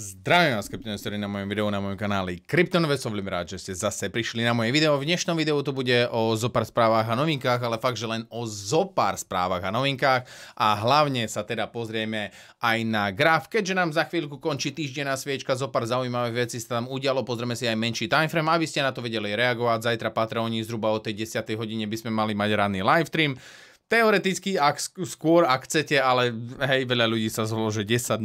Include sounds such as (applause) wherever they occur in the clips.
Zdravím vás, kryptoinvestori na mojom videu, na mojom kanáli Kryptonové. Som veľmi rád, že ste zase prišli na moje video. V dnešnom videu to bude o zopár správach a novinkách, ale fakt, že len o zopár správach a novinkách. A hlavne sa teda pozrieme aj na graf, keďže nám za chvíľku končí týždenná sviečka, zopár zaujímavých vecí sa tam udialo. Pozrieme si aj menší timeframe, aby ste na to vedeli reagovať. Zajtra Patreoni zhruba o tej 10. hodine by sme mali mať ranný live stream. Teoreticky, ak skôr, ak chcete, ale hej, veľa ľudí sa zhlo, že 10.00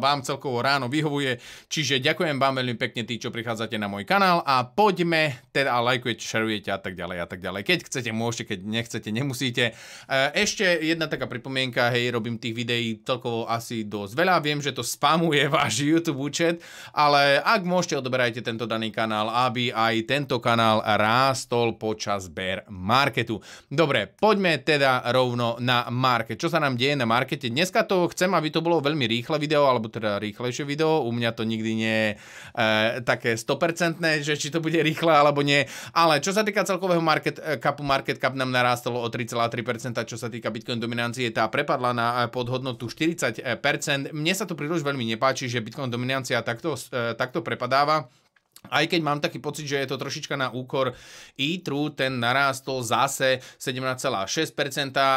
vám celkovo ráno vyhovuje. Čiže ďakujem vám veľmi pekne tí, čo prichádzate na môj kanál a poďme, teda lajkujete, šerujete a tak ďalej a tak ďalej. Keď chcete, môžete, keď nechcete, nemusíte. E, ešte jedna taká pripomienka, hej, robím tých videí celkovo asi dosť veľa. Viem, že to spamuje (laughs) váš YouTube účet, ale ak môžete, odoberajte tento daný kanál, aby aj tento kanál rástol počas bear marketu. Dobre, poďme teda rovno na market. Čo sa nám deje na markete? Dneska to chcem, aby to bolo veľmi rýchle video, alebo teda rýchlejšie video. U mňa to nikdy nie je e, také 100%, že či to bude rýchle alebo nie. Ale čo sa týka celkového market capu, market cap nám narástol o 3,3%, čo sa týka Bitcoin dominancie, tá prepadla na e, podhodnotu 40%. Mne sa to príliš veľmi nepáči, že Bitcoin dominancia takto, e, takto prepadáva. Aj keď mám taký pocit, že je to trošička na úkor e-true, ten narástol zase 17,6%,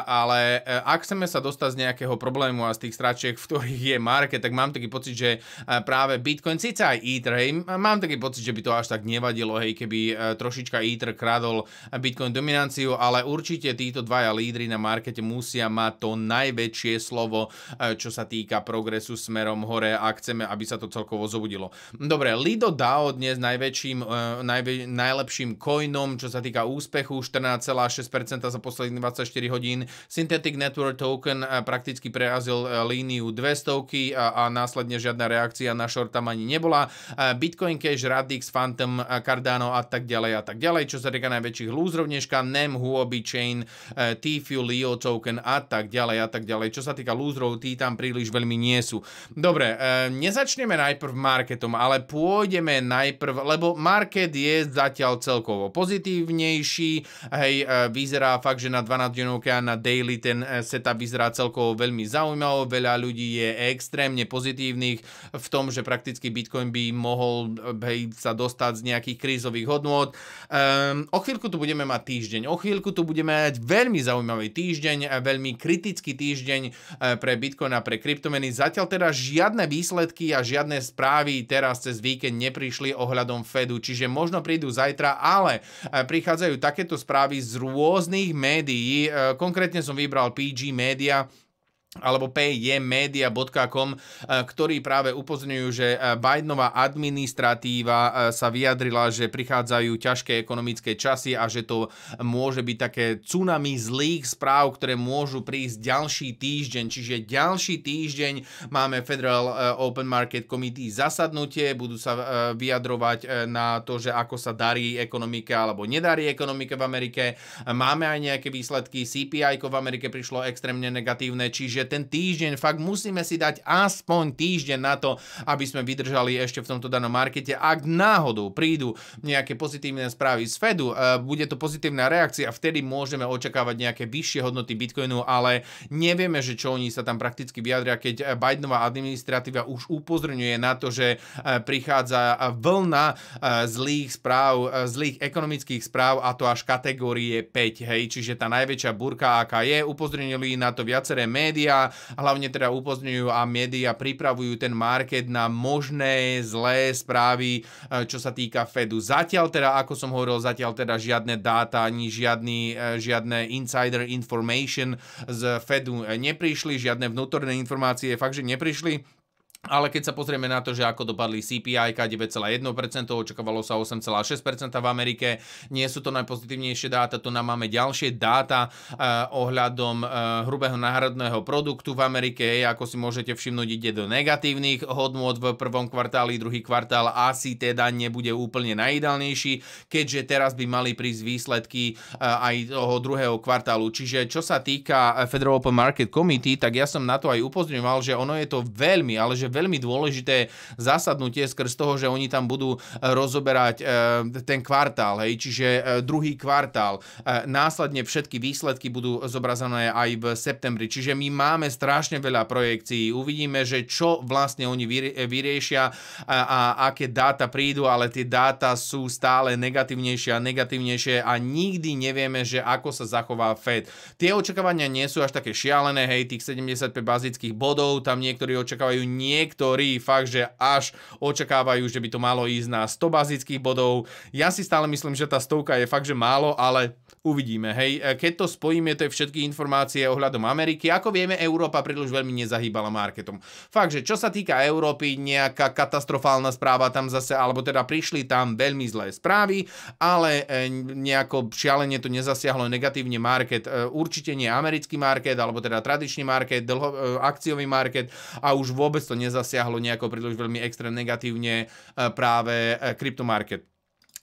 ale e, ak chceme sa dostať z nejakého problému a z tých stračiek, v ktorých je market, tak mám taký pocit, že e, práve Bitcoin, síce aj hej, mám taký pocit, že by to až tak nevadilo, hej, keby e, trošička Ether kradol Bitcoin dominanciu, ale určite títo dvaja lídry na markete musia mať to najväčšie slovo, čo sa týka progresu smerom hore a chceme, aby sa to celkovo zobudilo. Dobre, Lido DAO dnes s najväčším, uh, najvä, najlepším coinom, čo sa týka úspechu, 14,6% za posledných 24 hodín. Synthetic Network Token uh, prakticky prerazil uh, líniu 200 a, a následne žiadna reakcia na short tam ani nebola. Bitcoin Cash, Radix, Phantom, Cardano a tak ďalej a tak ďalej. Čo sa týka najväčších lúzrov dneška, NEM, Huobi Chain, uh, TFU, Leo Token a tak ďalej a tak ďalej. Čo sa týka lúzrov, tí tam príliš veľmi nie sú. Dobre, nezačneme najprv marketom, ale pôjdeme najprv prv, lebo market je zatiaľ celkovo pozitívnejší, hej, e, vyzerá fakt, že na 12 dňovke a na daily ten e, setup vyzerá celkovo veľmi zaujímavo, veľa ľudí je extrémne pozitívnych v tom, že prakticky Bitcoin by mohol hej, sa dostať z nejakých krízových hodnôt. Um, o chvíľku tu budeme mať týždeň, o chvíľku tu budeme mať veľmi zaujímavý týždeň, veľmi kritický týždeň e, pre Bitcoin a pre kryptomeny. Zatiaľ teda žiadne výsledky a žiadne správy teraz cez víkend neprišli ohľadom ohľadom Fedu, čiže možno prídu zajtra, ale e, prichádzajú takéto správy z rôznych médií. E, konkrétne som vybral PG Media, alebo paymedia.com, eh, ktorí práve upozorňujú, že eh, Bidenová administratíva eh, sa vyjadrila, že prichádzajú ťažké ekonomické časy a že to môže byť také tsunami zlých správ, ktoré môžu prísť ďalší týždeň. Čiže ďalší týždeň máme Federal Open Market Committee zasadnutie, budú sa vyjadrovať na to, že ako sa darí ekonomike alebo nedarí ekonomike v Amerike. Máme aj nejaké výsledky, CPI v Amerike prišlo extrémne negatívne, čiže ten týždeň fakt musíme si dať aspoň týždeň na to, aby sme vydržali ešte v tomto danom markete. Ak náhodou prídu nejaké pozitívne správy z Fedu, uh, bude to pozitívna reakcia, vtedy môžeme očakávať nejaké vyššie hodnoty Bitcoinu, ale nevieme, že čo oni sa tam prakticky vyjadria, keď Bidenová administratíva už upozorňuje na to, že uh, prichádza vlna uh, zlých správ, zlých ekonomických správ a to až kategórie 5, hej, čiže tá najväčšia burka, aká je, upozornili na to viaceré médiá, hlavne teda upozňujú a média pripravujú ten market na možné zlé správy, e, čo sa týka Fedu. Zatiaľ teda, ako som hovoril, zatiaľ teda žiadne dáta ani žiadny, e, žiadne insider information z Fedu neprišli, žiadne vnútorné informácie fakt, že neprišli. Ale keď sa pozrieme na to, že ako dopadli CPI 9,1%, očakávalo sa 8,6% v Amerike, nie sú to najpozitívnejšie dáta, tu nám máme ďalšie dáta uh, ohľadom uh, hrubého národného produktu v Amerike, ako si môžete všimnúť, ide do negatívnych hodnôt v prvom kvartáli, druhý kvartál asi teda nebude úplne najideálnejší, keďže teraz by mali prísť výsledky uh, aj toho druhého kvartálu. Čiže čo sa týka Federal Open Market Committee, tak ja som na to aj upozorňoval, že ono je to veľmi, ale že veľmi dôležité zasadnutie skrz toho, že oni tam budú rozoberať ten kvartál, hej, čiže druhý kvartál. Následne všetky výsledky budú zobrazené aj v septembri, čiže my máme strašne veľa projekcií. Uvidíme, že čo vlastne oni vyriešia a, aké dáta prídu, ale tie dáta sú stále negatívnejšie a negatívnejšie a nikdy nevieme, že ako sa zachová Fed. Tie očakávania nie sú až také šialené, hej, tých 75 bazických bodov, tam niektorí očakávajú, niektorí fakt, že až očakávajú, že by to malo ísť na 100 bazických bodov. Ja si stále myslím, že tá stovka je fakt, že málo, ale uvidíme, hej. Keď to spojíme, to je všetky informácie ohľadom Ameriky. Ako vieme, Európa príliš veľmi nezahýbala marketom. Fakt, že čo sa týka Európy, nejaká katastrofálna správa tam zase, alebo teda prišli tam veľmi zlé správy, ale e, nejako šialene to nezasiahlo negatívne market. E, určite nie americký market, alebo teda tradičný market, dlho, e, akciový market a už vôbec to nezasiahlo nejako príliš veľmi extrém negatívne práve kryptomarket.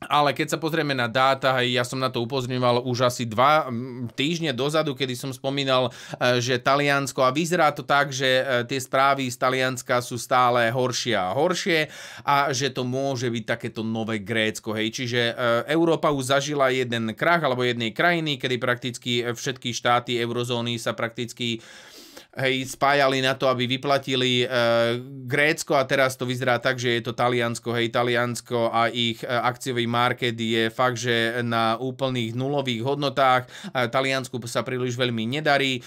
Ale keď sa pozrieme na dáta, ja som na to upozorňoval už asi dva týždne dozadu, kedy som spomínal, e, že Taliansko, a vyzerá to tak, že e, tie správy z Talianska sú stále horšie a horšie a že to môže byť takéto nové Grécko. Hej. Čiže e, Európa už zažila jeden krach alebo jednej krajiny, kedy prakticky všetky štáty eurozóny sa prakticky hej, spájali na to, aby vyplatili e, Grécko a teraz to vyzerá tak, že je to Taliansko, hej, Taliansko a ich e, akciový market je fakt, že na úplných nulových hodnotách. E, Taliansku sa príliš veľmi nedarí, e,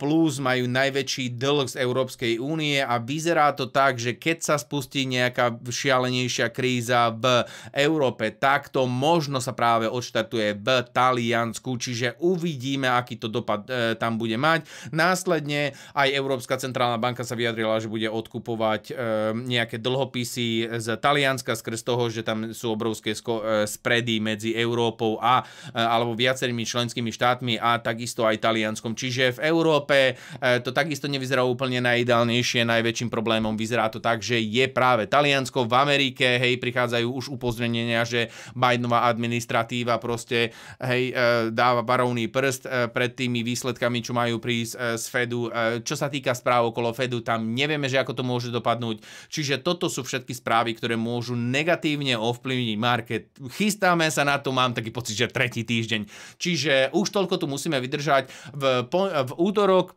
plus majú najväčší dlh z Európskej únie a vyzerá to tak, že keď sa spustí nejaká šialenejšia kríza v Európe, tak to možno sa práve odštartuje v Taliansku, čiže uvidíme, aký to dopad e, tam bude mať. Následne aj Európska centrálna banka sa vyjadrila, že bude odkupovať e, nejaké dlhopisy z Talianska skrz toho, že tam sú obrovské sko- e, spredy medzi Európou a e, alebo viacerými členskými štátmi a takisto aj Talianskom. Čiže v Európe to takisto nevyzerá úplne najideálnejšie. Najväčším problémom vyzerá to tak, že je práve Taliansko. V Amerike, hej, prichádzajú už upozornenia, že Bidenová administratíva proste, hej, dáva barovný prst pred tými výsledkami, čo majú prísť z Fedu čo sa týka správ okolo Fedu, tam nevieme, že ako to môže dopadnúť. Čiže toto sú všetky správy, ktoré môžu negatívne ovplyvniť market. Chystáme sa na to, mám taký pocit, že tretí týždeň. Čiže už toľko tu musíme vydržať. V, v útorok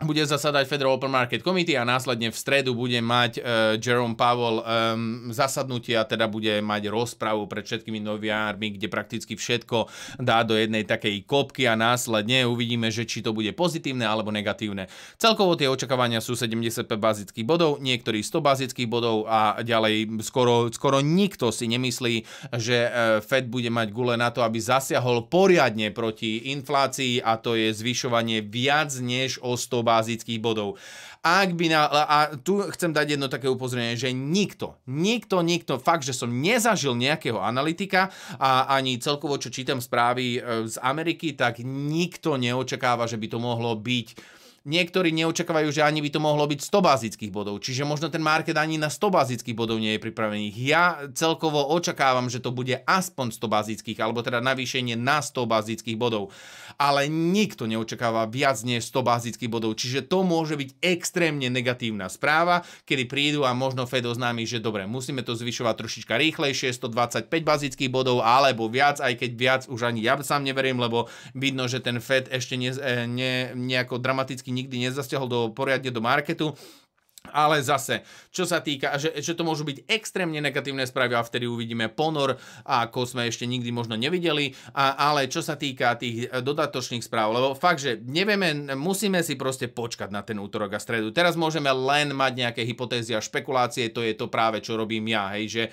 bude zasadať Federal Open Market Committee a následne v stredu bude mať uh, Jerome Powell um, zasadnutie a teda bude mať rozpravu pred všetkými noviármi, kde prakticky všetko dá do jednej takej kopky a následne uvidíme, že či to bude pozitívne alebo negatívne. Celkovo tie očakávania sú 75 bazických bodov, niektorí 100 bazických bodov a ďalej skoro, skoro nikto si nemyslí, že uh, Fed bude mať gule na to, aby zasiahol poriadne proti inflácii a to je zvyšovanie viac než o 100 bázických bodov. Ak by na, a tu chcem dať jedno také upozornenie, že nikto, nikto, nikto, fakt, že som nezažil nejakého analytika a ani celkovo, čo čítam správy e, z Ameriky, tak nikto neočakáva, že by to mohlo byť Niektorí neočakávajú, že ani by to mohlo byť 100 bazických bodov, čiže možno ten market ani na 100 bazických bodov nie je pripravený. Ja celkovo očakávam, že to bude aspoň 100 bazických, alebo teda navýšenie na 100 bazických bodov. Ale nikto neočakáva viac než 100 bazických bodov, čiže to môže byť extrémne negatívna správa, kedy prídu a možno Fed oznámi, že dobre, musíme to zvyšovať trošička rýchlejšie, 125 bazických bodov, alebo viac, aj keď viac už ani ja sám neverím, lebo vidno, že ten Fed ešte ne, ne, nejako dramaticky nikdy nezasiahol do, poriadne do marketu ale zase, čo sa týka, že, že to môžu byť extrémne negatívne správy a vtedy uvidíme ponor, ako sme ešte nikdy možno nevideli, a, ale čo sa týka tých dodatočných správ, lebo fakt, že nevieme, musíme si proste počkať na ten útorok a stredu. Teraz môžeme len mať nejaké hypotézy a špekulácie, to je to práve, čo robím ja, hej, že e,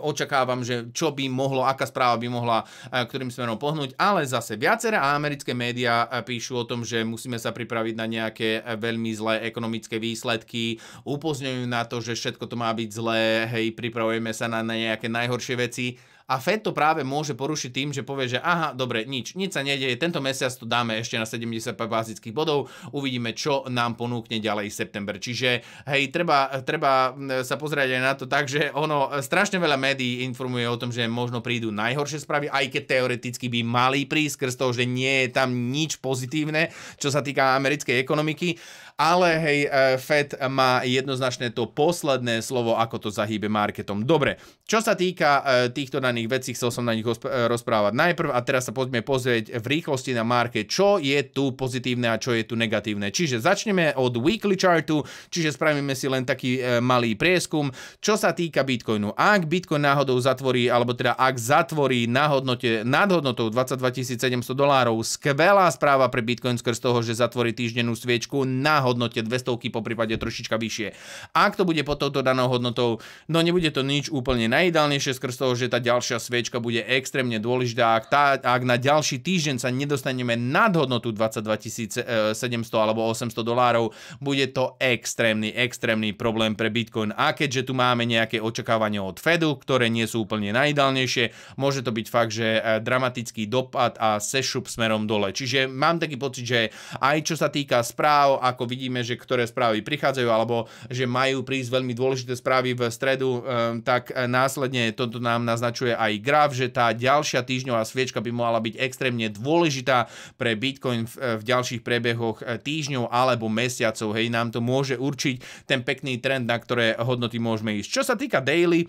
očakávam, že čo by mohlo, aká správa by mohla e, ktorým smerom pohnúť, ale zase viaceré americké médiá e, píšu o tom, že musíme sa pripraviť na nejaké e, veľmi zlé ekonomické výsledky, kritiky, upozňujú na to, že všetko to má byť zlé, hej, pripravujeme sa na nejaké najhoršie veci a Fed to práve môže porušiť tým, že povie, že aha, dobre, nič, nič sa nedieje, tento mesiac to dáme ešte na 75 bázických bodov, uvidíme, čo nám ponúkne ďalej september. Čiže, hej, treba, treba sa pozrieť aj na to tak, že ono, strašne veľa médií informuje o tom, že možno prídu najhoršie správy, aj keď teoreticky by mali prísť, skrz toho, že nie je tam nič pozitívne, čo sa týka americkej ekonomiky ale hej, uh, Fed má jednoznačne to posledné slovo, ako to zahýbe marketom. Dobre, čo sa týka uh, týchto daných vecí, chcel som na nich rozprávať najprv a teraz sa poďme pozrieť v rýchlosti na market, čo je tu pozitívne a čo je tu negatívne. Čiže začneme od weekly chartu, čiže spravíme si len taký malý prieskum. Čo sa týka Bitcoinu, ak Bitcoin náhodou zatvorí, alebo teda ak zatvorí na hodnote, nad hodnotou 22 700 dolárov, skvelá správa pre Bitcoin skrz toho, že zatvorí týždennú sviečku na hodnote 200, po prípade trošička vyššie. Ak to bude pod touto danou hodnotou, no nebude to nič úplne najideálnejšie skrz toho, že tá ďalšia sviečka bude extrémne dôležitá. Ak, tá, ak na ďalší týždeň sa nedostaneme nad hodnotu 22 700 alebo 800 dolárov, bude to extrémny, extrémny problém pre Bitcoin. A keďže tu máme nejaké očakávania od Fedu, ktoré nie sú úplne najideálnejšie, môže to byť fakt, že e, dramatický dopad a sešup smerom dole. Čiže mám taký pocit, že aj čo sa týka správ, ako vidíme, že ktoré správy prichádzajú, alebo že majú prísť veľmi dôležité správy v stredu, ehm, tak e, následne toto nám naznačuje aj graf, že tá ďalšia týždňová sviečka by mohla byť extrémne dôležitá pre Bitcoin v, e, v ďalších prebehoch e, týždňov alebo mesiacov. Hej, nám to môže určiť ten pekný trend, na ktoré hodnoty môžeme ísť. Čo sa týka daily,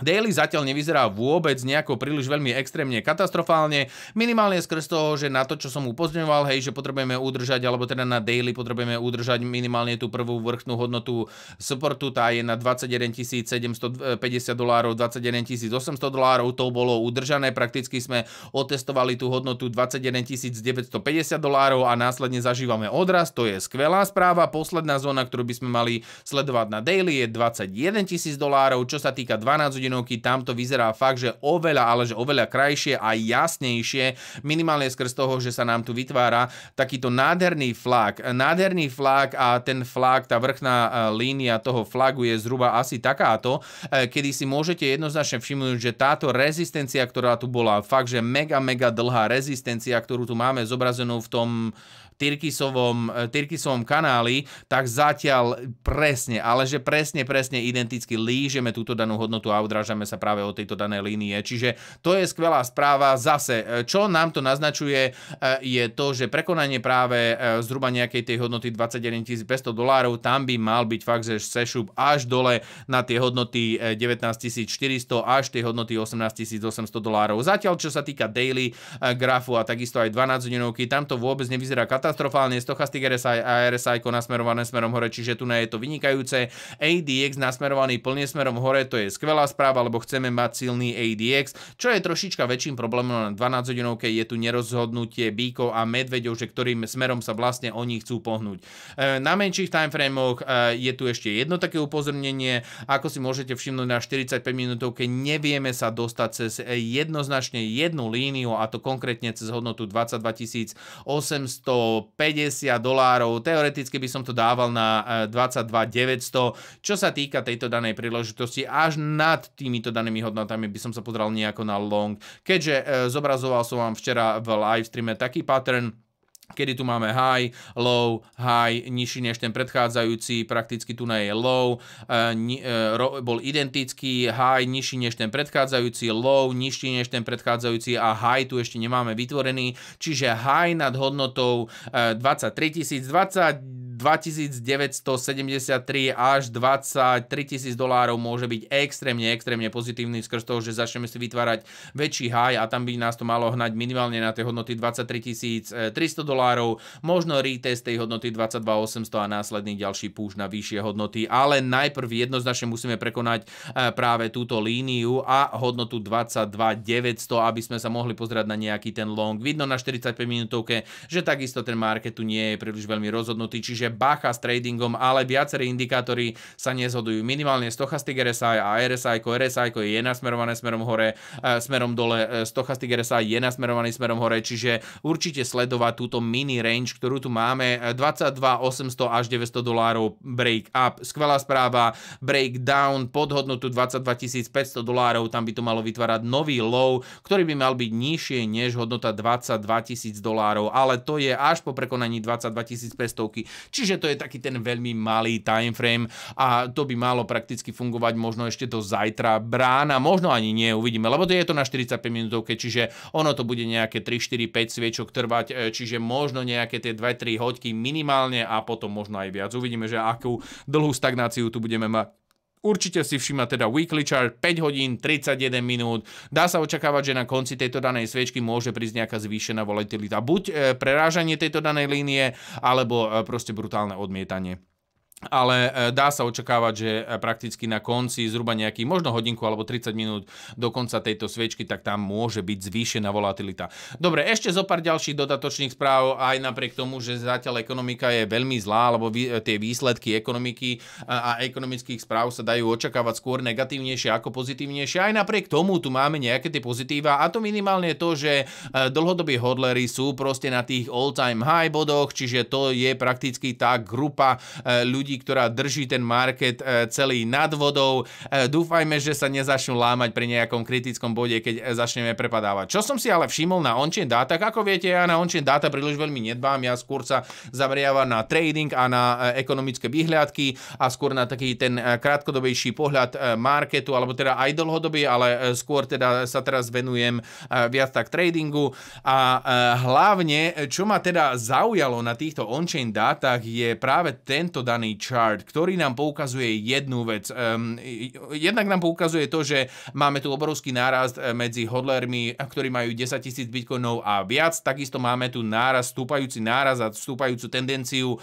Daily zatiaľ nevyzerá vôbec nejako príliš veľmi extrémne katastrofálne, minimálne skrz toho, že na to, čo som upozňoval, hej, že potrebujeme udržať, alebo teda na daily potrebujeme udržať minimálne tú prvú vrchnú hodnotu supportu, tá je na 21 750 dolárov, 21 800 dolárov, to bolo udržané, prakticky sme otestovali tú hodnotu 21 950 dolárov a následne zažívame odraz, to je skvelá správa, posledná zóna, ktorú by sme mali sledovať na daily je 21 000 dolárov, čo sa týka 12 hodinovky, tam to vyzerá fakt, že oveľa, ale že oveľa krajšie a jasnejšie, minimálne skrz toho, že sa nám tu vytvára takýto nádherný flag. Nádherný flag a ten flag, tá vrchná e, línia toho flagu je zhruba asi takáto, e, kedy si môžete jednoznačne všimnúť, že táto rezistencia, ktorá tu bola, fakt, že mega, mega dlhá rezistencia, ktorú tu máme zobrazenú v tom Tyrkisovom, e, Tyrkisovom kanáli, tak zatiaľ presne, ale že presne, presne identicky lížeme túto danú hodnotu a udrážame sa práve od tejto danej línie. Čiže to je skvelá správa. Zase, e, čo nám to naznačuje, e, je to, že prekonanie práve zhruba nejakej tej hodnoty 21 500 dolárov, tam by mal byť fakt, že sešup až dole na tie hodnoty 19 400 až tie hodnoty 18 800 dolárov. Zatiaľ, čo sa týka daily grafu a takisto aj 12 hodinovky, tam to vôbec nevyzerá katastrofálne katastrofálne, stochastic RSI a RSI nasmerované smerom hore, čiže tu je to vynikajúce. ADX nasmerovaný plne smerom hore, to je skvelá správa, lebo chceme mať silný ADX, čo je trošička väčším problémom na 12 hodinovke, je tu nerozhodnutie bíkov a medveďov, že ktorým smerom sa vlastne oni chcú pohnúť. E, na menších timeframoch e, je tu ešte jedno také upozornenie, ako si môžete všimnúť na 45 minútovke, nevieme sa dostať cez jednoznačne jednu líniu a to konkrétne cez hodnotu 22 800 50 dolárov. Teoreticky by som to dával na 22 e, 900. Čo sa týka tejto danej príležitosti, až nad týmito danými hodnotami by som sa pozrel nejako na long. Keďže e, zobrazoval som vám včera v live streame taký pattern, kedy tu máme high, low, high, nižší než ten predchádzajúci, prakticky tu je low, uh, bol identický, high, nižší než ten predchádzajúci, low, nižší než ten predchádzajúci a high tu ešte nemáme vytvorený, čiže high nad hodnotou uh, 23 020, 2973 až 23 tisíc dolárov môže byť extrémne, extrémne pozitívny skrz toho, že začneme si vytvárať väčší high a tam by nás to malo hnať minimálne na tej hodnoty 23 300 dolárov, možno retest tej hodnoty 22 800 a následný ďalší púš na vyššie hodnoty, ale najprv jednoznačne musíme prekonať e, práve túto líniu a hodnotu 22 900, aby sme sa mohli pozerať na nejaký ten long. Vidno na 45 minútovke, že takisto ten market tu nie je príliš veľmi rozhodnutý, čiže bacha s tradingom, ale viaceré indikátory sa nezhodujú. Minimálne Stochastic RSI a RSI, RSI je nasmerované smerom hore, e, smerom dole, e, Stochastic RSI je nasmerovaný smerom hore, čiže určite sledovať túto mini range, ktorú tu máme, 22 e, 800 až 900 dolárov break up. Skvelá správa, break down pod hodnotu 22 500 dolárov, tam by to malo vytvárať nový low, ktorý by mal byť nižšie než hodnota 22 000 dolárov, ale to je až po prekonaní 22 500. Čiže to je taký ten veľmi malý time frame a to by malo prakticky fungovať možno ešte do zajtra brána, možno ani nie, uvidíme, lebo to je to na 45 minútovke, čiže ono to bude nejaké 3, 4, 5 sviečok trvať, e, čiže možno nejaké tie 2-3 hoďky minimálne a potom možno aj viac. Uvidíme, že akú dlhú stagnáciu tu budeme mať. Určite si všimla teda weekly chart 5 hodín 31 minút. Dá sa očakávať, že na konci tejto danej sviečky môže prísť nejaká zvýšená volatilita. Buď e, prerážanie tejto danej línie, alebo e, proste brutálne odmietanie ale e, dá sa očakávať, že e, prakticky na konci zhruba nejaký, možno hodinku alebo 30 minút do konca tejto sviečky, tak tam môže byť zvýšená volatilita. Dobre, ešte zo pár ďalších dodatočných správ, aj napriek tomu, že zatiaľ ekonomika je veľmi zlá, alebo e, tie výsledky ekonomiky a ekonomických správ sa dajú očakávať skôr negatívnejšie ako pozitívnejšie. Aj napriek tomu tu máme nejaké tie pozitíva a to minimálne to, že dlhodobí hodlery sú proste na tých all-time high bodoch, čiže to je prakticky tá grupa ľudí, ľudí, ktorá drží ten market e, celý nad vodou. E, dúfajme, že sa nezačnú lámať pri nejakom kritickom bode, keď e, začneme prepadávať. Čo som si ale všimol na on-chain data, ako viete, ja na on-chain data príliš veľmi nedbám, ja skôr sa zameriavam na trading a na ekonomické výhľadky a skôr na taký ten krátkodobejší pohľad marketu, alebo teda aj dlhodobý, ale skôr teda sa teraz venujem viac tak tradingu a hlavne, čo ma teda zaujalo na týchto on-chain dátach je práve tento daný chart, ktorý nám poukazuje jednu vec. Um, jednak nám poukazuje to, že máme tu obrovský nárast eh, medzi hodlermi, ktorí majú 10 tisíc bitcoinov a viac. Takisto máme tu náraz, stúpajúci náraz a stúpajúcu tendenciu uh,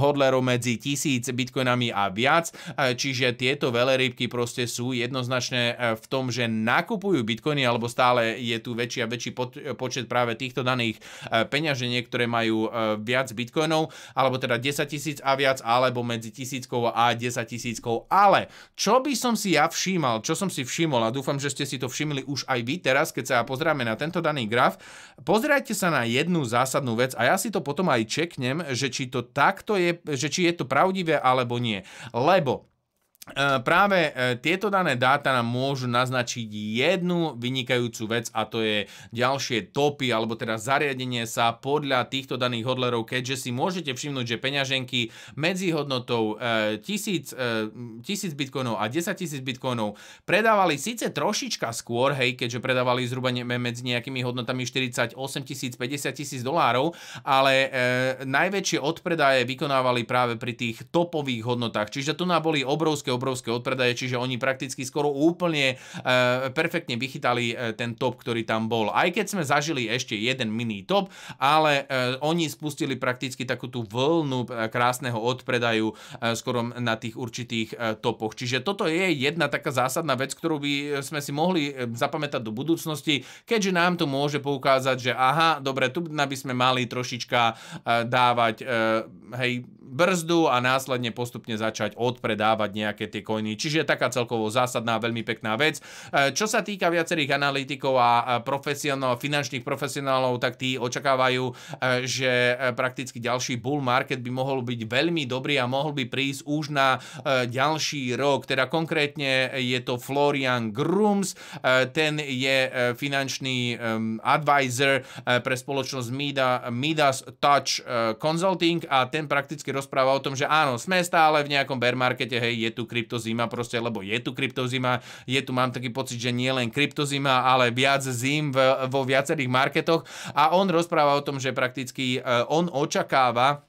hodlerov medzi tisíc bitcoinami a viac. Čiže tieto velerybky proste sú jednoznačné uh, v tom, že nakupujú bitcoiny, alebo stále je tu väčší a väčší počet práve týchto daných peňaženiek, ktoré majú viac bitcoinov, alebo teda 10 tisíc a viac, alebo medzi tisíckou a 10 tisíckou. Ale čo by som si ja všímal, čo som si všimol a dúfam, že ste si to všimli už aj vy teraz, keď sa pozrieme na tento daný graf, pozerajte sa na jednu zásadnú vec a ja si to potom aj čeknem, že či to takto je, že či je to pravdivé alebo nie. Lebo práve e, tieto dané dáta nám môžu naznačiť jednu vynikajúcu vec a to je ďalšie topy alebo teda zariadenie sa podľa týchto daných hodlerov, keďže si môžete všimnúť, že peňaženky medzi hodnotou 1000, e, 1000 bitcoinov a 10 000 bitcoinov predávali síce trošička skôr, hej, keďže predávali zhruba medzi nejakými hodnotami 48 tisíc, 50 tisíc dolárov, ale e, najväčšie odpredaje vykonávali práve pri tých topových hodnotách. Čiže tu nám boli obrovské obrovské odpredaje, čiže oni prakticky skoro úplne e, perfektne vychytali e, ten top, ktorý tam bol. Aj keď sme zažili ešte jeden mini top, ale e, oni spustili prakticky takú tú vlnu krásneho odpredaju skoro na tých určitých topoch. Čiže toto je jedna taká zásadná vec, ktorú by sme si mohli zapamätať do budúcnosti, keďže nám to môže poukázať, že aha, dobre, tu by sme mali trošička dávať hej, brzdu a následne postupne začať odpredávať nejaké tie coiny. Čiže taká celkovo zásadná, veľmi pekná vec. E, čo sa týka viacerých analytikov a profesionál, finančných profesionálov, tak tí očakávajú, e, že e, prakticky ďalší bull market by mohol byť veľmi dobrý a mohol by prísť už na ďalší rok. Teda konkrétne je to Florian Grooms, ten je finančný advisor pre spoločnosť Midas Touch Consulting a ten prakticky rozpráva o tom, že áno, sme stále v nejakom bear markete, hej, je tu kryptozima proste, lebo je tu kryptozima, je tu, mám taký pocit, že nie len kryptozima, ale viac zim v, vo viacerých marketoch. A on rozpráva o tom, že prakticky uh, on očakáva,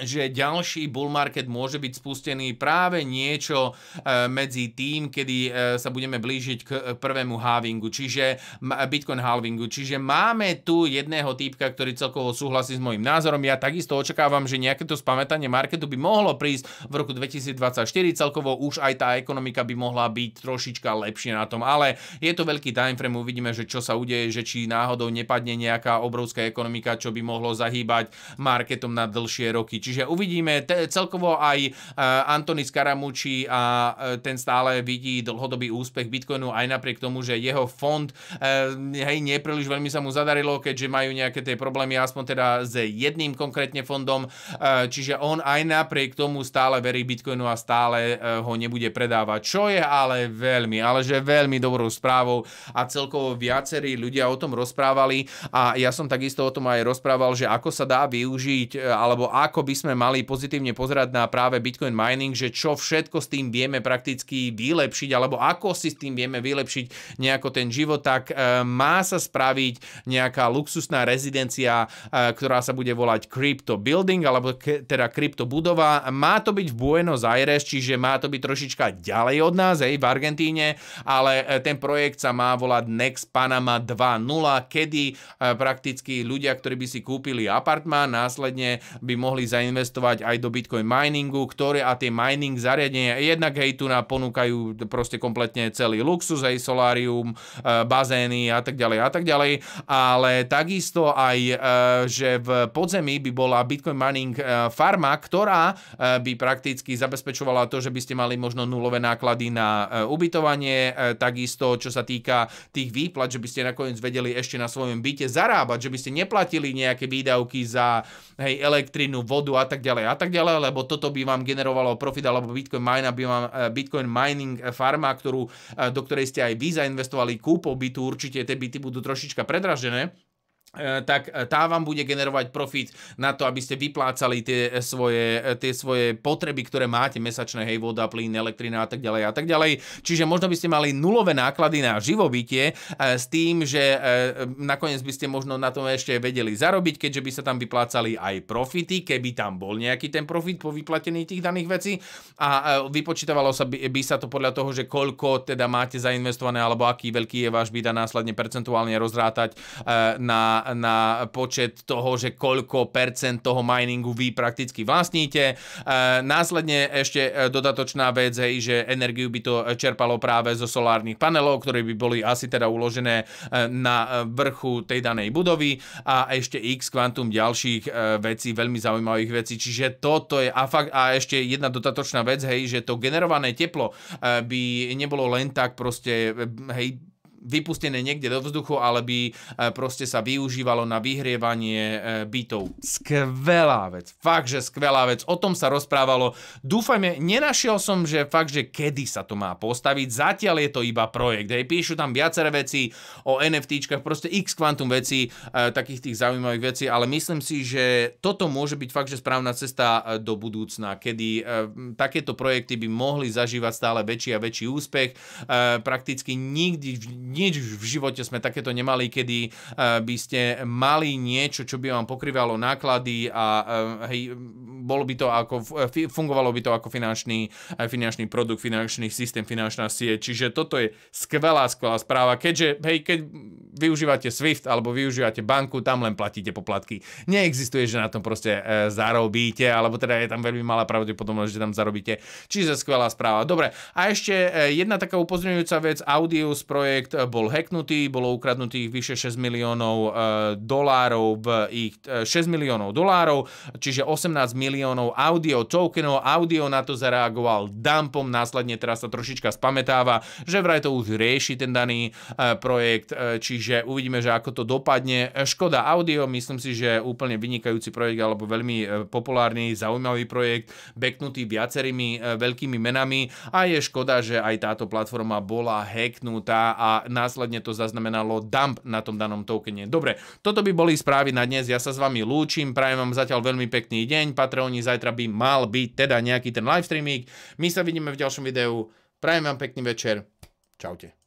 že ďalší bull market môže byť spustený práve niečo e, medzi tým, kedy e, sa budeme blížiť k prvému halvingu, čiže Bitcoin halvingu. Čiže máme tu jedného týpka, ktorý celkovo súhlasí s môjim názorom. Ja takisto očakávam, že nejaké to spamätanie marketu by mohlo prísť v roku 2024. Celkovo už aj tá ekonomika by mohla byť trošička lepšie na tom, ale je to veľký time frame, uvidíme, že čo sa udeje, že či náhodou nepadne nejaká obrovská ekonomika, čo by mohlo zahýbať marketom na dlhšie roky. Čiže uvidíme, te, celkovo aj uh, Antony Scaramucci a uh, ten stále vidí dlhodobý úspech Bitcoinu aj napriek tomu, že jeho fond uh, hej, nepríliš veľmi sa mu zadarilo, keďže majú nejaké tie problémy, aspoň teda s jedným konkrétne fondom, čiže on aj napriek tomu stále verí Bitcoinu a stále ho nebude predávať, čo je ale veľmi, ale že veľmi dobrou správou a celkovo viacerí ľudia o tom rozprávali a ja som takisto o tom aj rozprával, že ako sa dá využiť alebo ako by by sme mali pozitívne pozerať na práve Bitcoin mining, že čo všetko s tým vieme prakticky vylepšiť, alebo ako si s tým vieme vylepšiť nejako ten život, tak e, má sa spraviť nejaká luxusná rezidencia, e, ktorá sa bude volať Crypto Building, alebo teda Crypto budova. Má to byť v Buenos Aires, čiže má to byť trošička ďalej od nás, hej, v Argentíne, ale ten projekt sa má volať Next Panama 2.0, kedy prakticky ľudia, ktorí by si kúpili apartmán, následne by mohli zainvestovať aj do Bitcoin miningu, ktoré a tie mining zariadenia jednak hej tu na ponúkajú proste kompletne celý luxus, hej, solárium, e, bazény a tak ďalej a tak ďalej, ale takisto aj, e, že v podzemí by bola Bitcoin mining e, farma, ktorá by prakticky zabezpečovala to, že by ste mali možno nulové náklady na ubytovanie, takisto čo sa týka tých výplat, že by ste nakoniec vedeli ešte na svojom byte zarábať, že by ste neplatili nejaké výdavky za hej, elektrinu, vodu a tak ďalej a tak ďalej, lebo toto by vám generovalo profit alebo Bitcoin mine by vám eh, Bitcoin mining farma, ktorú, eh, do ktorej ste aj vy zainvestovali kúpou bytu, určite tie byty budú trošička predražené, tak e, tá vám bude generovať profit na to, aby ste vyplácali tie svoje, e, tie svoje potreby, ktoré máte, mesačné, hej, voda, plyn, elektrina a tak ďalej a tak ďalej. Čiže možno by ste mali nulové náklady na živobytie s tým, že nakoniec by ste možno na tom ešte vedeli zarobiť, keďže by sa tam vyplácali aj profity, keby tam bol nejaký ten profit po vyplatení tých daných vecí a vypočítavalo sa by, by sa to podľa toho, že koľko teda máte zainvestované alebo aký veľký je váš byt a následne percentuálne rozrátať na na, počet toho, že koľko percent toho miningu vy prakticky vlastníte. E, následne ešte e, dodatočná vec, hej, že energiu by to čerpalo práve zo solárnych panelov, ktoré by boli asi teda uložené e, na vrchu tej danej budovy a ešte x kvantum ďalších vecí, veľmi zaujímavých vecí. Čiže toto je a, fakt, a ešte jedna dodatočná vec, hej, že to generované teplo by nebolo len tak proste, hej, vypustené niekde do vzduchu, ale by e, proste sa využívalo na vyhrievanie e, bytov. Skvelá vec, fakt, že skvelá vec. O tom sa rozprávalo. Dúfajme, nenašiel som, že fakt, že kedy sa to má postaviť. Zatiaľ je to iba projekt. Hej, píšu tam viaceré veci o NFTčkách, proste x kvantum veci, e, takých tých zaujímavých vecí, ale myslím si, že toto môže byť fakt, že správna cesta do budúcna, kedy takéto projekty by mohli zažívať stále väčší a väčší úspech. Prakticky nikdy nič v živote sme takéto nemali, kedy uh, by ste mali niečo, čo by vám pokrývalo náklady a uh, hej, bolo by to ako, fungovalo by to ako finančný, finančný produkt, finančný systém, finančná sieť. Čiže toto je skvelá, skvelá správa. Keďže, hej, keď využívate SWIFT alebo využívate banku, tam len platíte poplatky. Neexistuje, že na tom proste zarobíte, alebo teda je tam veľmi malá pravdepodobnosť, že tam zarobíte. Čiže skvelá správa. Dobre, a ešte jedna taká upozorňujúca vec. Audius projekt bol hacknutý, bolo ukradnutých vyše 6 miliónov e, dolárov v ich 6 e, miliónov dolárov, čiže 18 miliónov audio tokenov. Audio na to zareagoval dumpom, následne teraz sa trošička spametáva, že vraj to už rieši ten daný e, projekt, čiže uvidíme, že ako to dopadne. Škoda audio, myslím si, že úplne vynikajúci projekt alebo veľmi populárny, zaujímavý projekt, backnutý viacerými veľkými menami a je škoda, že aj táto platforma bola hacknutá a následne to zaznamenalo dump na tom danom tokene. Dobre, toto by boli správy na dnes, ja sa s vami lúčim, prajem vám zatiaľ veľmi pekný deň, Patreoni zajtra by mal byť teda nejaký ten live streaming, my sa vidíme v ďalšom videu, prajem vám pekný večer, čaute.